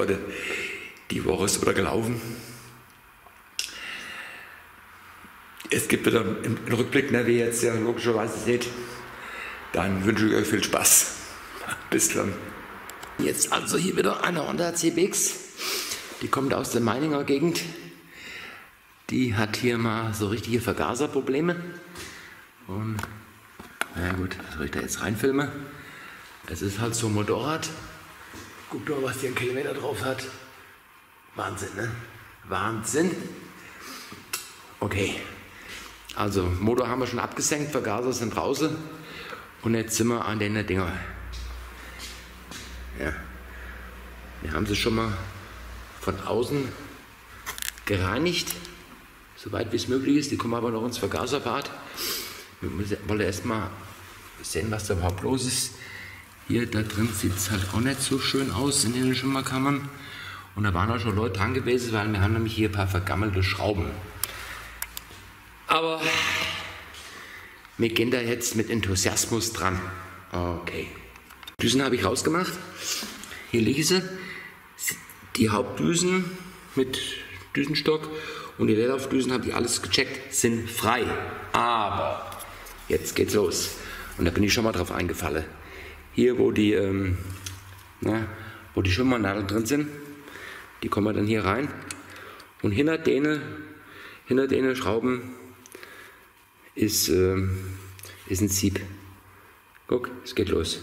Leute, die Woche ist wieder gelaufen. Es gibt wieder einen Rückblick, ne, wie ihr jetzt ja logischerweise seht. Dann wünsche ich euch viel Spaß. Bis dann. Jetzt also hier wieder eine Honda CBX. Die kommt aus der Meininger Gegend. Die hat hier mal so richtige Vergaserprobleme. Und na gut, soll ich da jetzt reinfilmen? Es ist halt so ein Motorrad. Guckt mal, was einen Kilometer drauf hat. Wahnsinn, ne? Wahnsinn. Okay. Also, Motor haben wir schon abgesenkt, Vergaser sind draußen. Und jetzt sind wir an den Dinger. Ja. Wir haben sie schon mal von außen gereinigt, soweit wie es möglich ist. Die kommen aber noch ins Vergaserbad. Wir wollen erstmal sehen, was da überhaupt los ist. Hier da drin sieht es halt auch nicht so schön aus in den Schimmerkammern. Und da waren auch schon Leute dran gewesen, weil wir haben nämlich hier ein paar vergammelte Schrauben. Aber wir gehen da jetzt mit Enthusiasmus dran. Okay. Düsen habe ich rausgemacht. Hier liegen sie. Die Hauptdüsen mit Düsenstock und die Leerlaufdüsen habe ich alles gecheckt, sind frei. Aber jetzt geht's los. Und da bin ich schon mal drauf eingefallen. Hier, wo die, ähm, na, wo die Schwimmernadeln drin sind, die kommen dann hier rein. Und hinter denen, hinter denen Schrauben ist, ähm, ist ein Sieb. Guck, es geht los.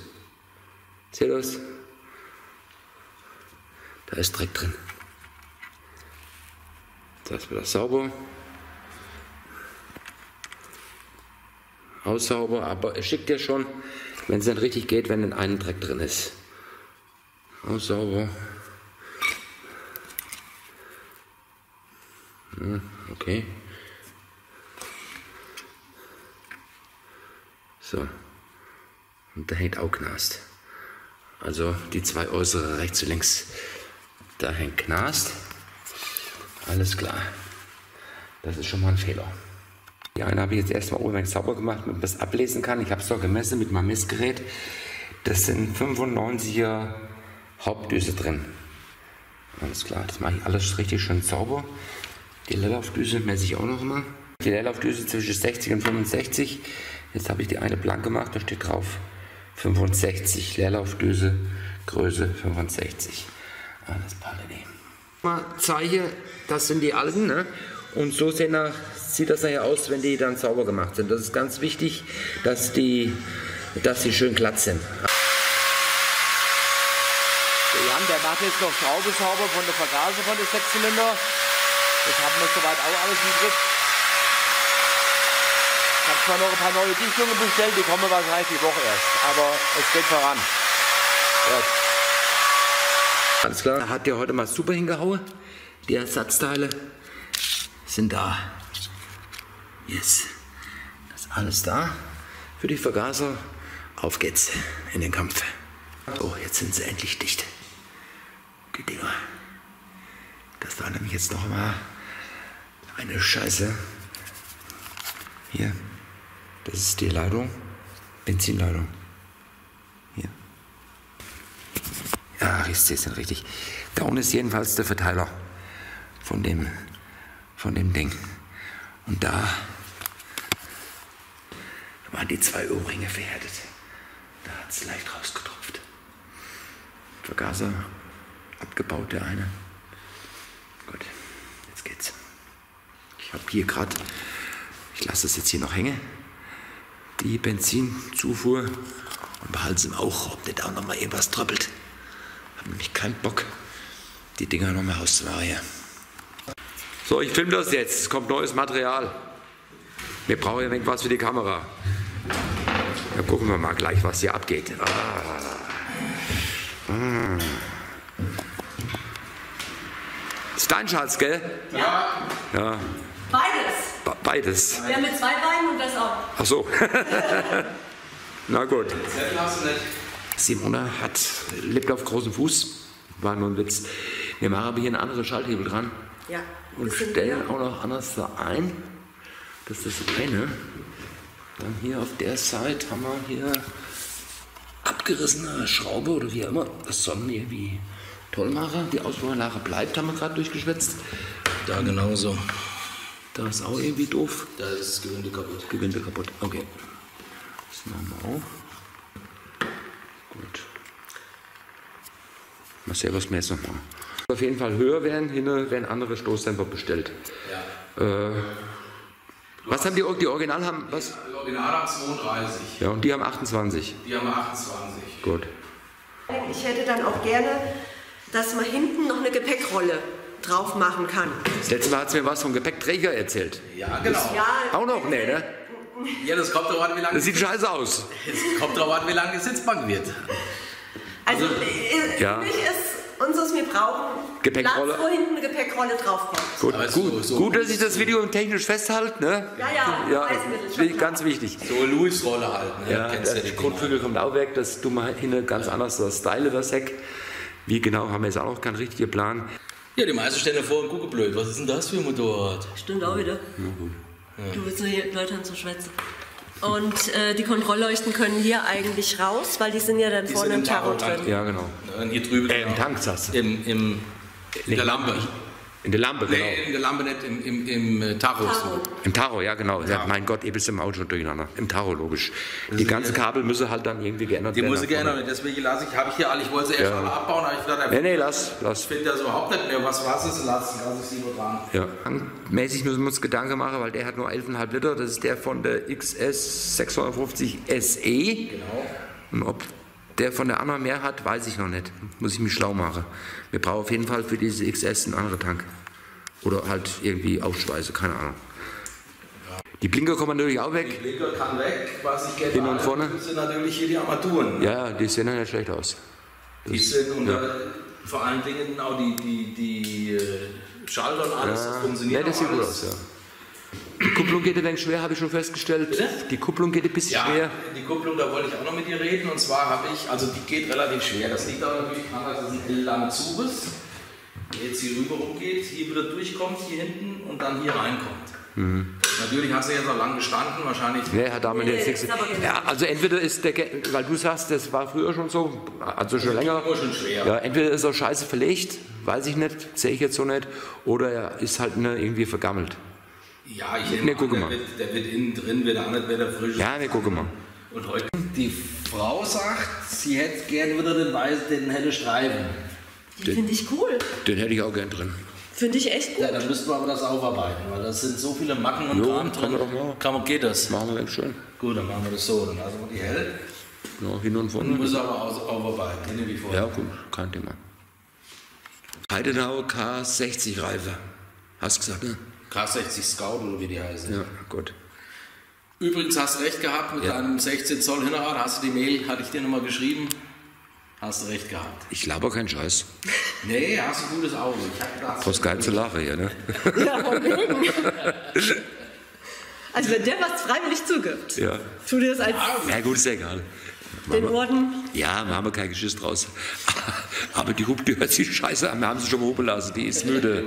Seht das? Da ist Dreck drin. Da ist wieder sauber. Aussauber, aber es schickt ja schon, wenn es nicht richtig geht, wenn in einem Dreck drin ist. Aussauber. Hm, okay. So. Und da hängt auch Knast. Also die zwei äußere rechts und links. Da hängt Knast. Alles klar. Das ist schon mal ein Fehler. Die eine habe ich jetzt erstmal oben sauber gemacht, damit man das ablesen kann. Ich habe es doch gemessen mit meinem Messgerät. Das sind 95er Hauptdüse drin. Alles klar, das mache ich alles richtig schön sauber. Die Leerlaufdüse messe ich auch noch mal. Die Leerlaufdüse zwischen 60 und 65. Jetzt habe ich die eine blank gemacht, da steht drauf 65. Leerlaufdüse, Größe 65. Alles Paladin. Mal zeige, das sind die alten. Ne? Und so sehen er, sieht das nachher aus, wenn die dann sauber gemacht sind. Das ist ganz wichtig, dass die, dass die schön glatt sind. Der Jan, der macht jetzt noch Schraube sauber von der Vergaser von der Sechszylinder. Das haben wir soweit auch alles im Griff. Ich habe zwar noch ein paar neue Dichtungen bestellt, die kommen wahrscheinlich die Woche erst. Aber es geht voran. Ja. Alles klar. Er hat ja heute mal super hingehauen. Die Ersatzteile sind da. Yes. Das ist alles da für die Vergaser. Auf geht's in den Kampf. So, jetzt sind sie endlich dicht. Die Dinger. Das war nämlich jetzt noch mal eine Scheiße. Hier. Das ist die Leitung. Benzinleitung. Hier. Ja, ich sehe es richtig. Da unten ist jedenfalls der Verteiler von dem von dem Ding. Und da waren die zwei Ohrringe verhärtet. Da hat es leicht rausgetropft. Vergaser abgebaut, der eine. Gut, jetzt geht's. Ich habe hier gerade, ich lasse das jetzt hier noch hängen, die Benzinzufuhr und behalte es im Auge, ob nicht auch noch mal irgendwas tröppelt. Habe nämlich keinen Bock, die Dinger noch mal auszumachen. So, ich filme das jetzt. Es kommt neues Material. Wir brauchen ja was für die Kamera. Dann gucken wir mal gleich, was hier abgeht. Ah. Ah. Ist dein Schatz, gell? Ja. Ja. Beides. Be beides. Der mit zwei Beinen und das auch. Ach so. Na gut. Simona hat, lebt auf großem Fuß. War nur ein Witz. Wir machen aber hier einen anderen Schalthebel dran. Ja. und stellen wir. auch noch anders da ein. Das ist das eine. Dann hier auf der Seite haben wir hier abgerissene Schraube oder wie immer. Das soll irgendwie Tollmacher, die Auspuffenlache bleibt, haben wir gerade durchgeschwätzt. Da genauso. Da ist auch irgendwie doof. Da ist das Gewinde kaputt. Gewinde kaputt. Okay. Das machen wir auch. Gut. Mal sehen, was wir jetzt noch machen. Auf jeden Fall höher werden, hinten werden andere Stoßdämpfer bestellt. Ja. Äh, was haben die, die Original haben, was? Die Original haben 32. Ja, und die haben 28. Die haben 28. Gut. Ich hätte dann auch gerne, dass man hinten noch eine Gepäckrolle drauf machen kann. Das letzte Mal hat sie mir was vom Gepäckträger erzählt. Ja, genau. Ja, Auch noch? Nee, ne? Ja, das kommt darauf an, wie lange Das sieht scheiße aus. es kommt darauf an, wie lange die Sitzbank wird. also äh, Ja. für mich ist unseres, wir brauchen Gepäckrolle. Platz, wo hinten eine Gepäckrolle draufkommt. Gut, Aber gut, so- so- gut, dass ich das Video technisch festhalte, ne? Ja, ja, Ja, Weißmittel, schon klar. ganz wichtig. So Louis-Rolle halt. Ne? Ja, Kennst der die Dinger. Grundflügel kommt auch weg, das du mal hinten ganz anders das Style, das Heck. Wie genau haben wir jetzt auch noch keinen richtigen Plan. Ja, die meisten stellen vor und gucken blöd. Was ist denn das für ein Motorrad? Stimmt auch wieder. Du willst nur hier Leute zu schwätzen. Und äh, die Kontrollleuchten können hier eigentlich raus, weil die sind ja dann Die vorne im Tarot drin. Ja, genau. Ne, Hier drüben. Äh, im Tank, sagst du. Im, im, in der Lampe. In der Lampe, genau. Nee, in der Lampe nicht, im, im, im äh, Tarot. Tarot. Im Tarot, ja genau. Ja, mein Gott, ihr bist im Auto schon durcheinander. Im Tarot, logisch. Die ganzen Kabel müssen halt dann irgendwie geändert Die werden. muss ich gerne, und deswegen lasse ich, habe ich hier alle, ich wollte sie erst Ja. alle abbauen, aber ich dachte, Nee, nee, lass, ich lass. finde das überhaupt nicht mehr, was was ist, lass, lass ich sie nur dran. Ja. Mäßig müssen wir uns Gedanken machen, weil der hat nur 11,5 Liter. Das ist der von der XS 650 SE. Genau. Und ob der von der anderen mehr hat, weiß ich noch nicht. Muss ich mich schlau machen. Wir brauchen auf jeden Fall für diese XS einen anderen Tank. Oder halt irgendwie Aufschweiße, keine Ahnung. Die Blinker kommen natürlich auch weg. Blinker kann weg, was ich gerne Hinten und vorne? sind natürlich hier die Armaturen. Ja, die sehen ja nicht schlecht aus. Die sind und äh, vor allen Dingen auch die, die, die äh, Schalter und alles, das Ja, funktioniert ja, das sieht gut aus, ja. Die Kupplung geht ein wenig schwer, habe ich schon festgestellt. Bitte? Die Kupplung geht ein bisschen Ja, schwer. die Kupplung, da wollte ich auch noch mit dir reden. Und zwar habe ich, also die geht relativ schwer. Das liegt aber natürlich daran, dass es ein L-lange Zug ist, der jetzt hier rüber rumgeht, hier wieder durchkommt, hier hinten und dann hier reinkommt. Natürlich hast du jetzt auch lang gestanden, wahrscheinlich. Nee, hat damit Nee, jetzt nichts. genau. Ja, also entweder ist der, weil du sagst, das war früher schon so, also schon länger. Immer schon schwer. Ja, entweder ist er scheiße verlegt, weiß ich nicht, sehe ich jetzt so nicht, oder er ist halt ne, irgendwie vergammelt. Ja, ich nehme Nee, an, guck der, mal. wird, der wird innen drin, wird auch nicht wieder frisch. Ja, wir gucken mal. Und heute. Die Frau sagt, sie hätte gern wieder den weißen, den helle Streifen. Die finde ich cool. Den hätte ich auch gern drin. Finde ich echt gut. Ja, dann müssten wir aber das aufarbeiten, weil das sind so viele Macken und Jo, Kram kann drin. man doch machen. Kann man, geht das? Machen wir ganz schön. Gut, dann machen wir das so. Dann lassen wir die hell. Ja, hin und Und vorne. müssen aber aufarbeiten, hinten wie vorher. Ja, gut, kein Thema. Heidenau K60 Reife. Hast gesagt, ne? K60 Scout oder wie die heißen. Ja, gut. Übrigens hast du recht gehabt mit Ja. deinem 16 Zoll Hinterrad. Hast du die Mail, hatte ich dir nochmal geschrieben. Hast du recht gehabt. Ich laber keinen Scheiß. Nee, hast ein gutes Auge. Ich hab gedacht, Kostet geilste Lache hier, ne? Ja, von wegen. Also wenn der was freiwillig zugibt, Ja. tu dir das als Ja, gut, ist ja egal. Den Orden. Ja, wir haben kein Geschiss draus. Aber die Hupe, die hört sich scheiße an. Wir haben sie schon mal hupen lassen. Die ist müde.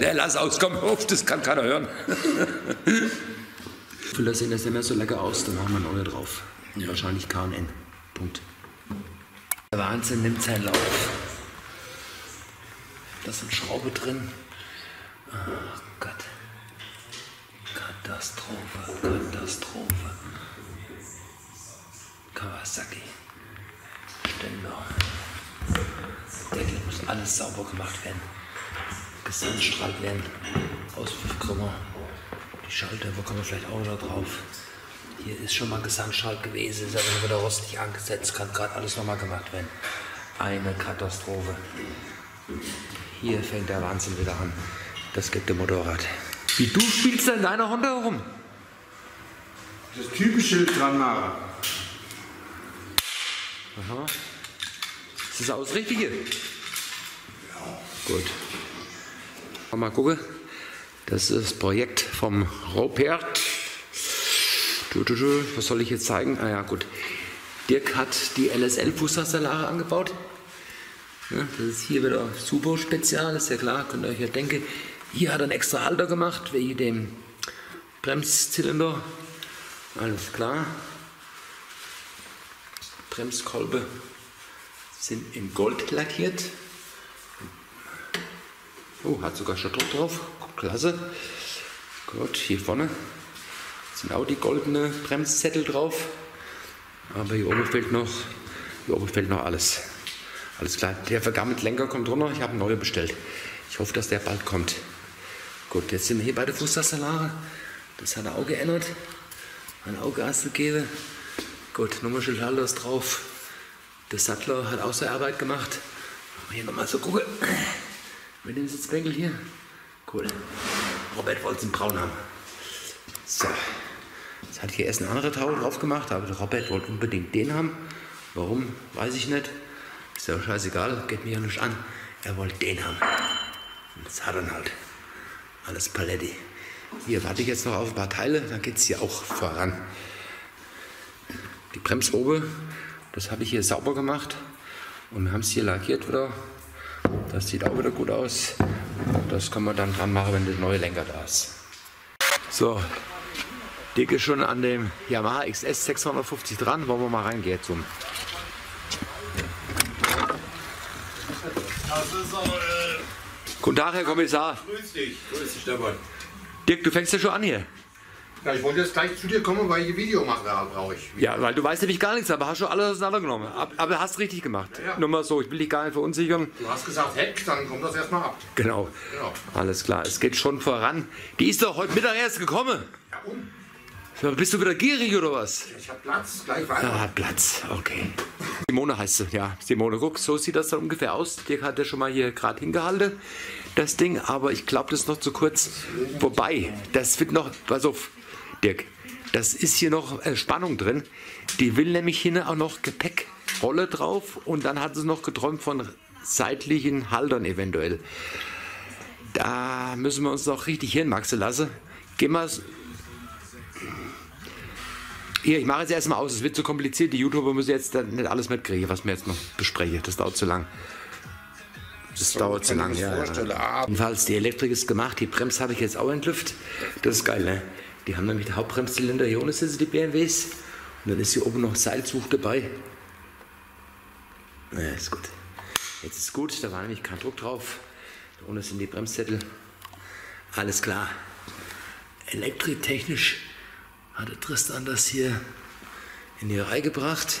Ja, lass aus, komm auf, das kann keiner hören. Füller sehen das nicht mehr so lecker aus, dann machen wir neue drauf. Wahrscheinlich KN. Punkt. Der Wahnsinn nimmt seinen Lauf. Da sind Schraube drin. Oh Gott. Katastrophe, Katastrophe. Kawasaki. Ständer. Deckel muss alles sauber gemacht werden. Gesamtstrahlt werden. Auspuffkrümmer. Die Schalldämpfer kommen vielleicht auch noch drauf. Hier ist schon mal Gesamtschalt gewesen, ist aber wieder rostig angesetzt, kann gerade alles nochmal gemacht werden. Eine Katastrophe. Hier fängt der Wahnsinn wieder an. Das gibt dem Motorrad. Wie du spielst da in deiner Honda herum? Das typische dran machen. Ist das das Richtige? Ja. Gut. Mal gucken. Das ist das Projekt vom Robert. Was soll ich jetzt zeigen? Ah ja, gut. Dirk hat die LSL-Fußrastellare angebaut. Das ist hier wieder super spezial, ist ja klar, könnt ihr euch ja denken. Hier hat er einen extra Halter gemacht, wegen dem Bremszylinder. Alles klar. Bremskolbe sind in Gold lackiert. Oh, hat sogar schon Druck drauf. Klasse. Gut, hier vorne sind auch die goldenen Bremszettel drauf. Aber hier oben fehlt noch, hier oben fehlt noch alles. Alles klar, der vergammelte Lenker kommt runter. Ich habe einen neuen bestellt. Ich hoffe, dass der bald kommt. Gut, jetzt sind wir hier bei der Fußtastellare. Das hat er auch geändert. Ein Auge gegeben. Gut, Nummerschildhalter ist drauf. Der Sattler hat auch seine Arbeit gemacht. Hier nochmal so gucken. Mit dem Sitzbänkel hier. Cool. Robert wollte es in braun haben. So. Jetzt hat hier erst ein anderer Tau drauf gemacht, aber der Robert wollte unbedingt den haben. Warum, weiß ich nicht. Ist ja scheißegal, geht mir ja nicht an. Er wollte den haben. Und das hat er halt. Alles Paletti. Hier warte ich jetzt noch auf ein paar Teile, dann geht es hier auch voran. Die Bremsrobe, das habe ich hier sauber gemacht und wir haben es hier lackiert wieder. Das sieht auch wieder gut aus. Das kann man dann dran machen, wenn der neue Lenker da ist. So, Dick ist schon an dem Yamaha XS 650 dran. Wollen wir mal reingehen zum. Guten Tag, Herr Kommissar. Grüß dich. Grüß dich, Stefan. Dirk, du fängst ja schon an hier. Ja, ich wollte jetzt gleich zu dir kommen, weil ich ein Video mache, brauche ich. Ja, weil du weißt nämlich gar nichts, aber hast schon alles auseinandergenommen. Ab- Aber hast richtig gemacht. Ja. Nur mal so, ich will dich gar nicht verunsichern. Du hast gesagt, Heck, dann kommt das erstmal ab. Genau. Genau. Alles klar, es geht schon voran. Die ist doch heute Mittag erst gekommen. Ja, und? Ja, Bist du wieder gierig oder was? Ich habe Platz, gleich weiter. Ah, Platz, okay. Simone heißt sie, ja. Simone, guck, so sieht das dann ungefähr aus. Dirk hat ja schon mal hier gerade hingehalten, das Ding, aber ich glaube, das ist noch zu kurz. Wobei, das wird noch, pass auf, Dirk, das ist hier noch äh, Spannung drin. Die will nämlich hier auch noch Gepäckrolle drauf und dann hat sie noch geträumt von seitlichen Haltern eventuell. Da müssen wir uns noch richtig hinmaxen lassen. Gehen wir hier, ich mache es erstmal aus. Es wird zu kompliziert. Die YouTuber müssen jetzt dann nicht alles mitkriegen, was wir jetzt noch besprechen. Das dauert zu lang. Das dauert zu lang, ja. Ah. Jedenfalls, die Elektrik ist gemacht. Die Bremse habe ich jetzt auch entlüftet. Das ist geil, ne? Die haben nämlich den Hauptbremszylinder hier ohne Sitze, die BMWs. Und dann ist hier oben noch Seilzug dabei. Ja, ist gut. Jetzt ist gut, da war nämlich kein Druck drauf. Da unten sind die Bremszettel. Alles klar. Elektrotechnisch hatte Tristan das hier in die Reihe gebracht.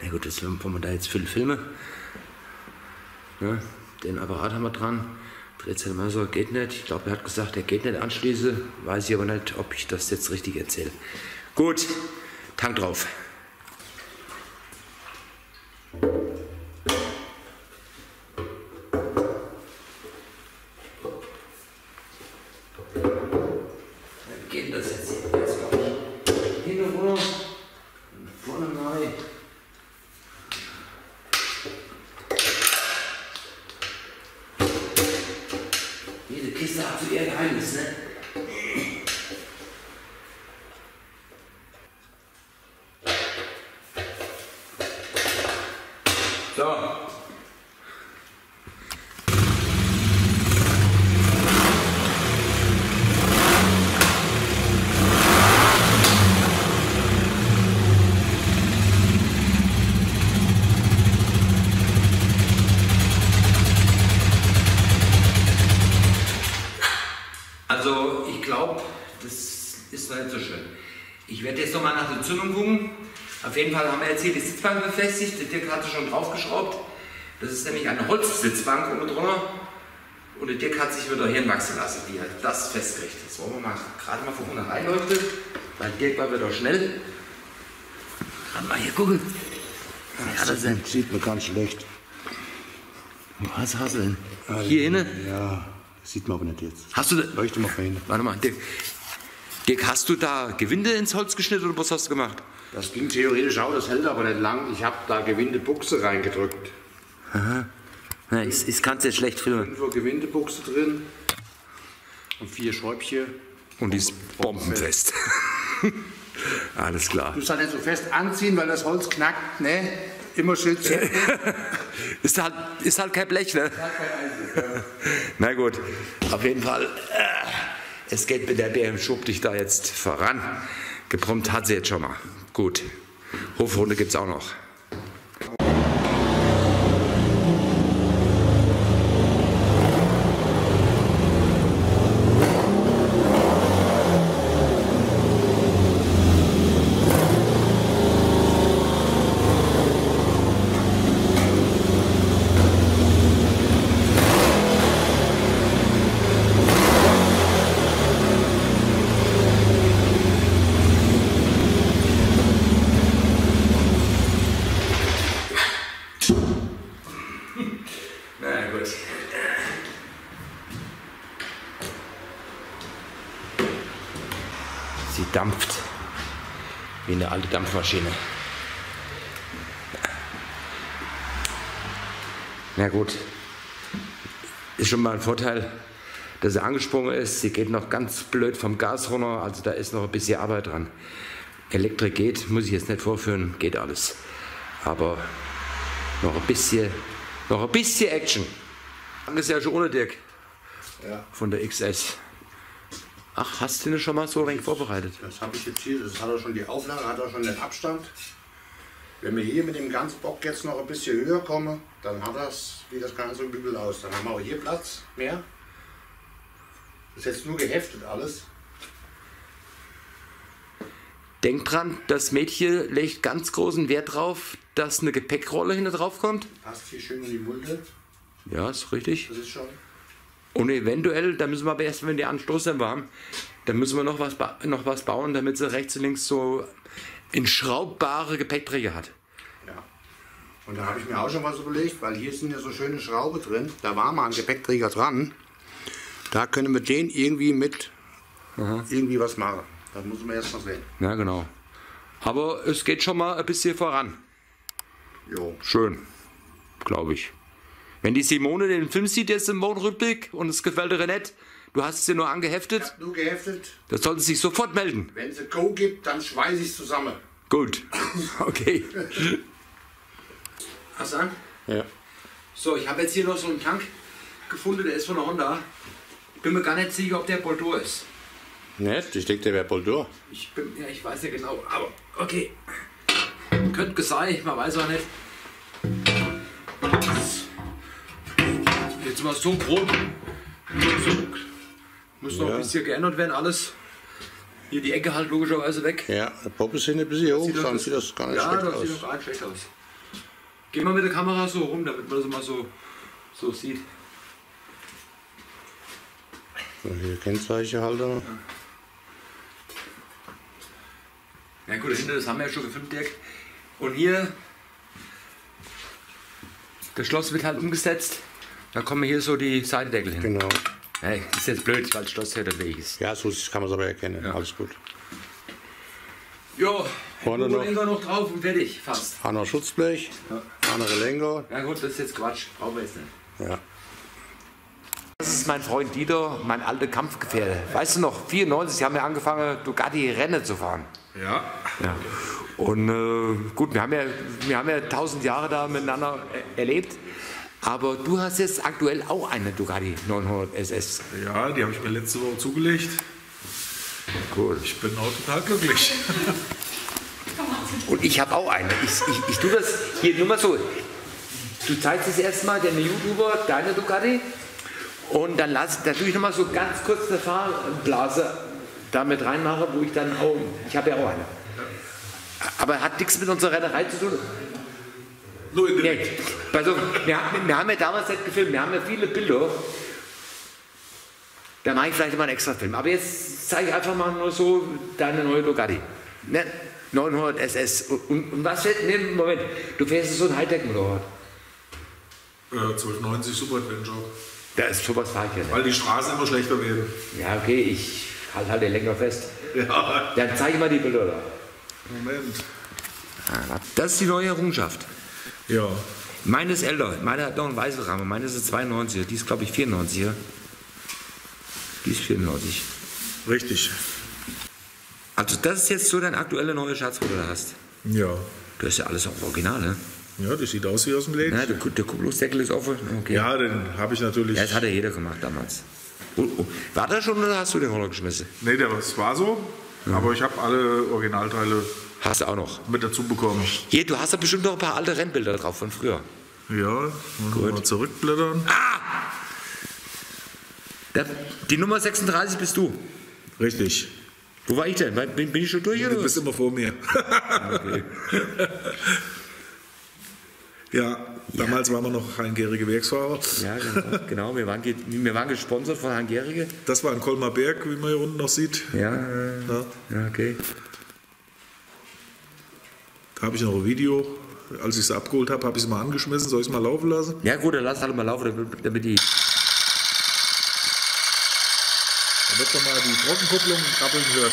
Na gut, jetzt wollen wir da jetzt viel Filme. Ja, den Apparat haben wir dran. Drehzahlmesser geht nicht. Ich glaube, er hat gesagt, er geht nicht anschließen. Weiß ich aber nicht, ob ich das jetzt richtig erzähle. Gut, Tank drauf. Glaube, das ist nicht so schön. Ich werde jetzt nochmal nach der Zündung gucken. Auf jeden Fall haben wir jetzt hier die Sitzbank befestigt. Der Dirk hatte schon draufgeschraubt. Das ist nämlich eine Holzsitzbank unten drunter. Und der Dirk hat sich wieder hinwachsen lassen, die hat das festgerichtet. Jetzt wollen wir mal gerade mal von unten reinleuchten, weil Dirk war wieder schnell. Gerade mal hier gucken. Ja, das Sieht man ganz schlecht. was hast du denn? Hier hinten? Ja, sieht man aber nicht jetzt. Hast du da, Leuchte mal von hinten. Warte mal, Dirk. Dirk, hast du da Gewinde ins Holz geschnitten oder was hast du gemacht? Das ging theoretisch auch, das hält aber nicht lang. Ich habe da Gewindebuchse reingedrückt. Ja, ich, ich kann es jetzt schlecht filmen. Fünf Gewindebuchse drin und vier Schräubchen. Und die ist bombenfest. Alles klar. Du musst halt nicht so fest anziehen, weil das Holz knackt, ne? Immer schön. Ist halt, ist halt kein Blech, ne? Na gut, auf jeden Fall. Äh, es geht mit der BM Schub dich da jetzt voran. Geprompt hat sie jetzt schon mal. Gut. Hofrunde gibt es auch noch. Na gut. Sie dampft. Alte Dampfmaschine. Na gut. Ist schon mal ein Vorteil, dass sie angesprungen ist. Sie geht noch ganz blöd vom Gas runter, also da ist noch ein bisschen Arbeit dran. Elektrik geht, muss ich jetzt nicht vorführen, geht alles. Aber noch ein bisschen, noch ein bisschen Action. Ist ja schon ohne Dirk Ja. von der XS. Ach, hast du denn schon mal so ein wenig vorbereitet? Das habe ich jetzt hier, das hat er schon die Auflage, hat er schon den Abstand. Wenn wir hier mit dem ganzen Bock jetzt noch ein bisschen höher kommen, dann hat das wie das ganze Bügel aus. Dann haben wir auch hier Platz mehr. Das ist jetzt nur geheftet alles. Denk dran, das Mädchen legt ganz großen Wert drauf, dass eine Gepäckrolle hinter drauf kommt. Passt hier schön in die Mulde. Ja, ist richtig. Das ist schon. Und eventuell, da müssen wir aber erst, wenn die Anstoßdämpfer haben, dann müssen wir noch was, noch was bauen, damit sie rechts und links so entschraubbare Gepäckträger hat. Ja. Und da habe ich mir auch schon was überlegt, weil hier sind ja so schöne Schraube drin. Da war mal ein Gepäckträger dran. Da können wir den irgendwie mit irgendwie was machen. Das muss man erst mal sehen. Ja, genau. Aber es geht schon mal ein bisschen voran. Jo. Schön, glaube ich. Wenn die Simone den Film sieht jetzt im Wochenrückblick und es gefällt ihr nicht, du hast es dir nur angeheftet, Nur geheftet. das sollte sich sofort melden. Wenn es Go gibt, dann schweiße ich es zusammen. Gut. Okay. Hassan? Ja. So, ich habe jetzt hier noch so einen Tank gefunden, der ist von der Honda. Bin mir gar nicht sicher, ob der Bordeaux ist. Nicht? Ich denke, der wäre Bordeaux. Ich bin, ja, ich weiß ja genau, aber okay. Könnte sein, man weiß auch nicht. Jetzt mal so grob. Muss noch Ja. ein bisschen geändert werden, alles. Hier die Ecke halt logischerweise weg. Ja, der Pop ist ein bisschen hoch, doch- dann sieht das gar nicht ja, schlecht das aus. sieht doch gar nicht schlecht aus. Geh mal mit der Kamera so rum, damit man das mal so, so sieht. So, hier Kennzeichenhalter. Ja gut, hinten, das haben wir ja schon gefilmt, Dirk. Und hier, das Schloss wird halt umgesetzt. Da kommen hier so die Seitendeckel hin. Genau. Hey, ist jetzt blöd, weil das Schloss hier der Weg ist. Ja, so kann man es aber erkennen. Alles gut. Jo, Vorne noch. Lenker noch drauf und fertig, fast. Andere Schutzblech, andere Lenker. Ja gut, das ist jetzt Quatsch, brauchen wir jetzt nicht. Ja. Das ist mein Freund Dieter, mein alter Kampfgefährte. Weißt du noch, 94 haben wir angefangen, Ducati-Rennen zu fahren. Ja, Ja. Und äh, gut, wir haben, ja, wir haben ja tausend Jahre da miteinander äh, erlebt. Aber du hast jetzt aktuell auch eine Ducati 900 SS. ja, die habe ich mir letzte Woche zugelegt. Cool. Ich bin auch total glücklich. Und ich habe auch eine. Ich, ich, ich tue das hier nur mal so. Du zeigst es erstmal den YouTuber deine Ducati. Und dann, lass, dann tue ich noch mal so ganz kurz eine Fahrblase damit reinmache, wo ich dann auch. Ich habe ja auch eine. Aber hat nichts mit unserer Rennerei zu tun. Nur in Nee, also, wir, haben- wir haben ja damals nicht gefilmt, wir haben ja viele Bilder. Da mache ich vielleicht mal einen extra Film. Aber jetzt zeige ich einfach mal nur so deine neue Ducati. Ne? 900 SS. Und, und, was fällt mir? Moment, du fährst so ein Hightech-Motorrad. äh, 1290 Super Adventure. Da ist sowas fahre ich ja nicht. Weil die Straßen immer schlechter werden. Ja, okay, ich halte halt den Lenker fest. Ja, Dann zeige ich mal die Bilder da. Moment. Das ist die neue Errungenschaft. Ja, Meine ist älter, meine hat noch einen weißen Rahmen, meine ist eine 92er, die ist glaube ich 94er. Die ist 94. richtig. Also das ist jetzt so dein aktueller neuer Schatz, wo du da hast. Ja. Du hast ja alles auch original, ne? Ja, das sieht aus wie aus dem Leben. Ja, der, der Kupplungsdeckel ist offen. Okay. Ja, den habe ich natürlich. Ja, das hat ja jeder gemacht damals. Oh, oh. War das schon oder hast du den runtergeschmissen? Nee, der, das war so. Aber ich habe alle Originalteile Hast du auch noch. mit dazu bekommen. Hier, du hast da bestimmt noch ein paar alte Rennbilder drauf von früher. Ja, Gut. mal zurückblättern. Da, die Nummer 36 bist du. Richtig. Wo war ich denn? Bin, bin ich schon durch Du oder bist was? immer vor mir. Okay. Ja, damals waren wir noch heingärige Werksfahrer. Ja, genau. genau. Wir, waren, wir waren gesponsert von Herrn Gerige. Das war ein Kolmar Berg, wie man hier unten noch sieht. Ja, Ja, ja, okay. Da habe ich noch ein Video. Als ich sie abgeholt habe, habe ich sie mal angeschmissen. Soll ich es mal laufen lassen? Ja gut, dann lass halt mal laufen, damit, damit die... Damit man mal die Trockenkupplung krabbeln hört.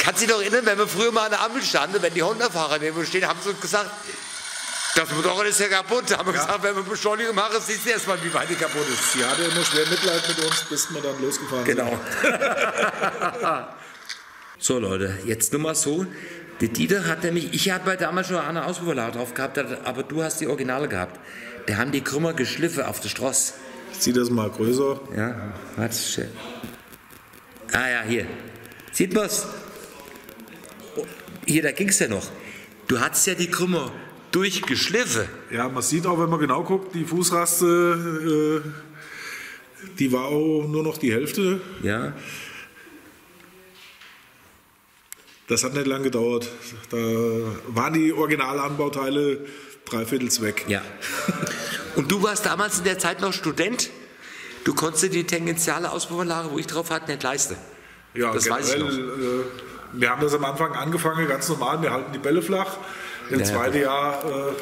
Kannst du dich noch erinnern, wenn wir früher mal an der Ampel standen, wenn die Honda-Fahrer neben uns stehen, haben sie uns gesagt, das Motorrad ist ja kaputt. Da haben wir gesagt, wenn wir Beschleunigung machen, siehst du erstmal, wie weit die kaputt ist. Sie hatte immer schwer Mitleid mit uns, bis wir dann losgefahren Genau. so Leute, jetzt nur mal so. Der Dieter hat nämlich, ich habe damals schon eine Auspuffverlage drauf gehabt, aber du hast die Originale gehabt. Der haben die Krümmer geschliffen auf der Stross. Ich zieh das mal größer. Ja, warte schön. Ah ja, hier. Sieht man's? Oh, Hier, da ging's ja noch. Du hattest ja die Krümmer durchgeschliffen. Ja, man sieht auch, wenn man genau guckt, die Fußraste, äh, die war auch nur noch die Hälfte. Ja. Das hat nicht lange gedauert. Da waren die Originalanbauteile dreiviertels weg. Ja. Und du warst damals in der Zeit noch Student. Du konntest dir die tangentiale Auspuffanlage, wo ich drauf hatte, nicht leisten. Ja, Das weiß ich generell, Äh, wir haben das am Anfang angefangen, ganz normal. Wir halten die Bälle flach. Im Ja. zweiten Jahr, äh,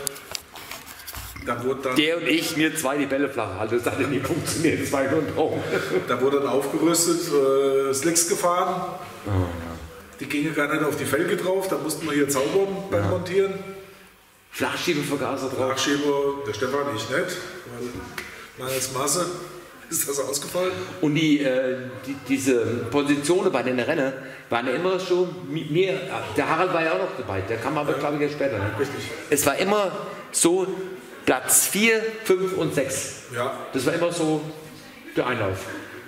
da wurde dann, Der und ich, mir zwei die Bälle flach halten. Das hat nie funktioniert. Das war da wurde dann aufgerüstet, äh, Slicks gefahren. Oh, Die gingen gar nicht auf die Felge drauf. Da mussten wir hier zaubern beim Montieren. Flachschiebenvergaser drauf. Nachschieber, der Stefan, ich nicht. Weil mangels Masse ist das ausgefallen. Und die, äh, die, diese Positionen bei den Rennen waren ja immer schon mir. Der Harald war ja auch noch dabei. Der kam aber, glaube ich, erst später. Ne? Richtig. Es war immer so Platz 4, 5 und 6. Ja, Das war immer so der Einlauf.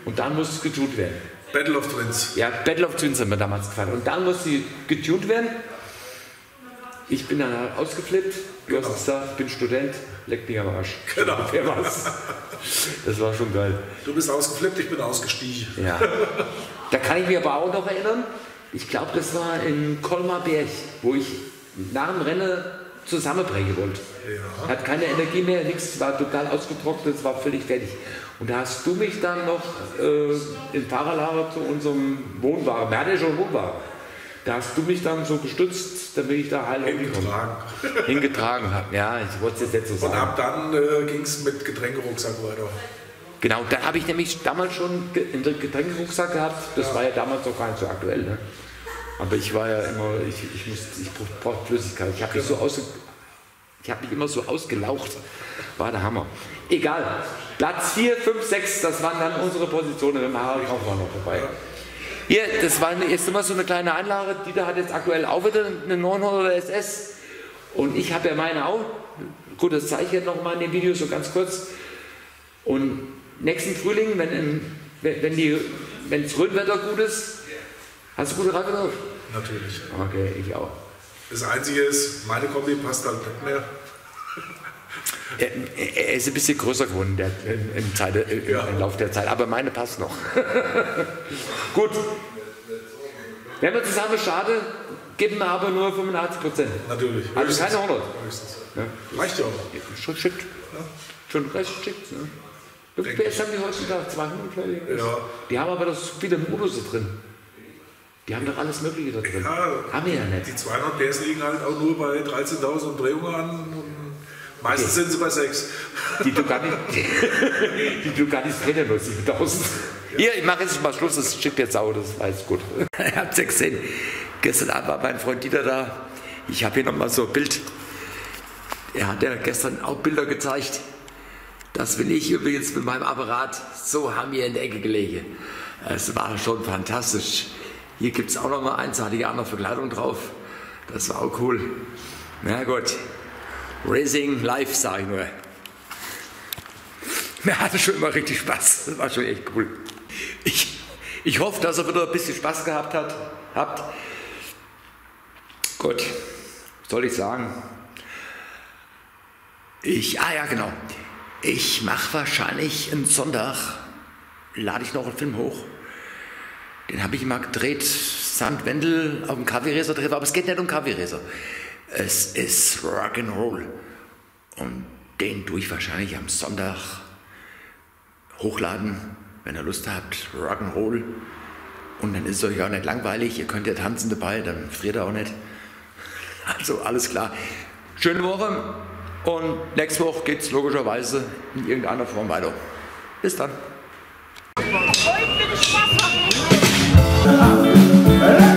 Und dann musste es getunt werden. Battle of Twins. Ja, Battle of Twins haben wir damals gefahren. Und dann musste sie getunt werden. Ich bin dann ausgeflippt. Du hast gesagt, ich bin Student, leck mich am Arsch. Genau. Wer war's? Das war schon geil. Du bist ausgeflippt, ich bin ausgestiegen. Ja. Da kann ich mich aber auch noch erinnern. Ich glaube, das war in Colmar Berg, wo ich nach dem Rennen zusammenbrechen wollte. Hat keine Energie mehr, nichts, war total ausgetrocknet, es war völlig fertig. Und da hast du mich dann noch äh, im Fahrerlager zu unserem Wohnwagen, wir hatten ja schon Wohnwagen, da hast du mich dann so gestützt, damit ich da heil Hingetragen. hingetragen habe. Ja, ich wollte es jetzt nicht so Und sagen. ab dann äh, ging es mit Getränkerucksack weiter. Genau, da habe ich nämlich damals schon einen Getränkerucksack gehabt. Das war ja damals noch gar nicht so aktuell. Ne? Aber ich war ja immer, ich, ich, muss, ich brauchte Flüssigkeit. Ich habe mich, so ausge, ich hab mich immer so ausgelaucht. War der Hammer. Egal. Platz 4, 5, 6, das waren dann unsere Positionen. Im Harald Kauf war noch dabei. Hier, das war jetzt immer so eine kleine Einlage. Dieter hat jetzt aktuell auch wieder eine 900er SS. Und ich habe ja meine auch. Gut, das zeige ich jetzt noch mal in dem Video so ganz kurz. Und nächsten Frühling, wenn, im, wenn, die, wenn das Röntwetter gut ist, hast du gute Reifen drauf? Natürlich. Okay, ich auch. Das Einzige ist, meine Kombi passt halt nicht mehr. Er, er ist ein bisschen größer geworden der, im, im, Zeit, im, Ja. im Lauf der Zeit, aber meine passt noch. gut. Wenn wir zusammen schade, geben wir aber nur 85 Prozent. Natürlich. Also Höchstens. keine 100. Höchstens. Ja. Reicht ja auch. Schon schick. Schon recht schick. Ne? PS haben die heutzutage? 200, glaube ich. Ja. Die haben aber das viele Modus drin. Die haben doch alles Mögliche da drin. Ja, haben wir ja nicht. Die 200 PS liegen halt auch nur bei 13.000 Umdrehungen an. Und meistens sind sie bei 6. Die Ducati, die Ducatis drehen ja nur 7000. Hier, ich mache jetzt mal Schluss, das schickt jetzt auch, das war jetzt gut. Ihr habt ja gesehen, gestern Abend war mein Freund Dieter da. Ich habe hier nochmal so ein Bild. Er hat ja gestern auch Bilder gezeigt. Das will ich übrigens mit meinem Apparat. So haben wir in der Ecke gelegen. Es war schon fantastisch. Hier gibt es auch noch mal eins, da hatte ich auch noch Verkleidung drauf. Das war auch cool. Na gut. Racing live, sage ich nur. Mir hatte schon immer richtig Spaß. Das war schon echt cool. Ich, ich hoffe, dass ihr wieder ein bisschen Spaß gehabt hat, habt. Gut, was soll ich sagen? Ich, ah ja, genau. Ich mache wahrscheinlich am Sonntag, lade ich noch einen Film hoch. Den habe ich mal gedreht, St. Wendel auf dem Kaffeeräser dreht, aber es geht nicht um Kaffeeräser. Es ist Rock'n'Roll. Und den tue ich wahrscheinlich am Sonntag hochladen, wenn ihr Lust habt. Rock'n'Roll. Und dann ist es euch auch nicht langweilig. Ihr könnt ja tanzen dabei, dann friert ihr auch nicht. Also alles klar. schöne Woche und nächste Woche geht es logischerweise in irgendeiner Form weiter. Bis dann. 啊！